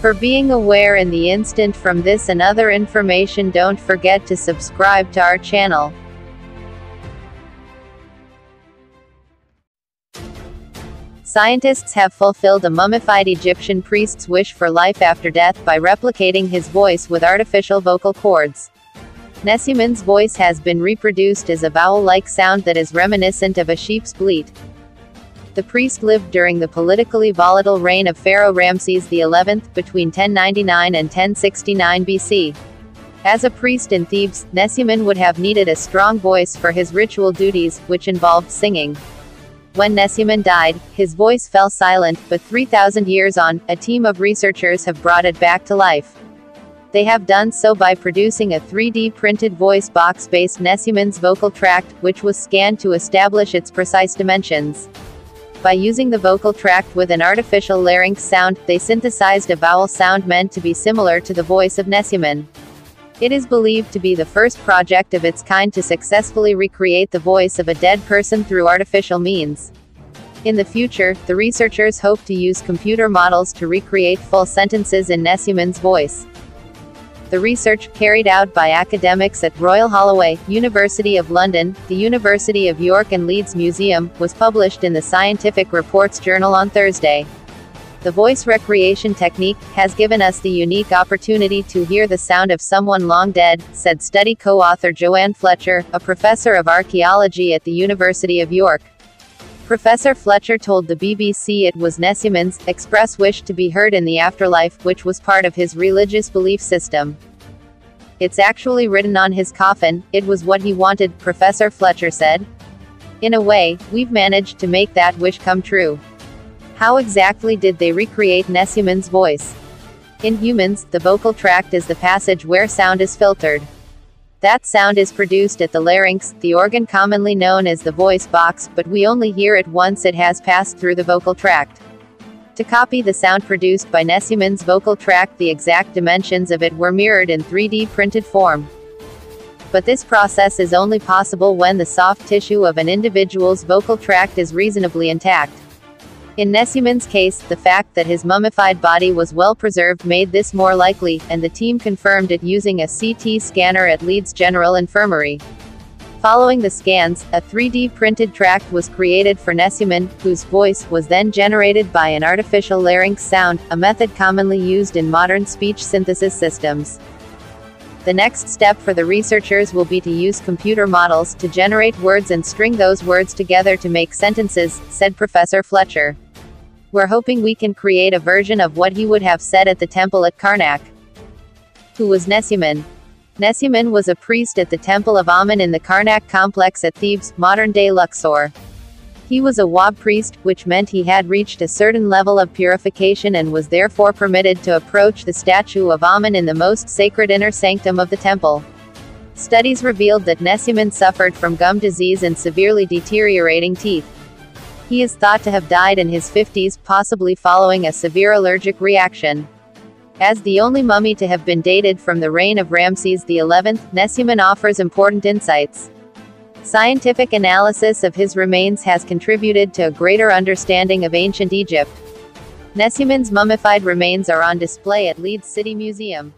For being aware in the instant from this and other information don't forget to subscribe to our channel. Scientists have fulfilled a mummified Egyptian priest's wish for life after death by replicating his voice with artificial vocal cords. Nesyamun's voice has been reproduced as a vowel-like sound that is reminiscent of a sheep's bleat. The priest lived during the politically volatile reign of Pharaoh Ramses XI, between 1099 and 1069 BC. As a priest in Thebes, Nesyamun would have needed a strong voice for his ritual duties, which involved singing. When Nesyamun died, his voice fell silent, but 3,000 years on, a team of researchers have brought it back to life. They have done so by producing a 3D printed voice box based Nesyamun's vocal tract, which was scanned to establish its precise dimensions. By using the vocal tract with an artificial larynx sound, they synthesized a vowel sound meant to be similar to the voice of Nesyamun. It is believed to be the first project of its kind to successfully recreate the voice of a dead person through artificial means. In the future, the researchers hope to use computer models to recreate full sentences in Nesyamun's voice. The research, carried out by academics at Royal Holloway, University of London, the University of York and Leeds Museum, was published in the Scientific Reports Journal on Thursday. The voice recreation technique has given us the unique opportunity to hear the sound of someone long dead, said study co-author Joann Fletcher, a professor of archaeology at the University of York. Professor Fletcher told the BBC it was Nesyamun's express wish to be heard in the afterlife, which was part of his religious belief system. It's actually written on his coffin, it was what he wanted, Professor Fletcher said. In a way, we've managed to make that wish come true. How exactly did they recreate Nesyamun's voice? In humans, the vocal tract is the passage where sound is filtered. That sound is produced at the larynx, the organ commonly known as the voice box, but we only hear it once it has passed through the vocal tract. To copy the sound produced by Nesyamun's vocal tract the exact dimensions of it were mirrored in 3D printed form. But this process is only possible when the soft tissue of an individual's vocal tract is reasonably intact. In Nesyamun's case, the fact that his mummified body was well preserved made this more likely, and the team confirmed it using a CT scanner at Leeds General Infirmary. Following the scans, a 3D printed tract was created for Nesyamun, whose voice was then generated by an artificial larynx sound, a method commonly used in modern speech synthesis systems. The next step for the researchers will be to use computer models to generate words and string those words together to make sentences, said Professor Fletcher. We're hoping we can create a version of what he would have said at the temple at Karnak. Who was Nesyamun? Nesyamun was a priest at the temple of Amun in the Karnak complex at Thebes, modern-day Luxor. He was a Wab priest, which meant he had reached a certain level of purification and was therefore permitted to approach the statue of Amun in the most sacred inner sanctum of the temple. Studies revealed that Nesyamun suffered from gum disease and severely deteriorating teeth. He is thought to have died in his 50s, possibly following a severe allergic reaction. As the only mummy to have been dated from the reign of Ramses XI, Nesyamun offers important insights. Scientific analysis of his remains has contributed to a greater understanding of ancient Egypt. Nesyamun's mummified remains are on display at Leeds City Museum.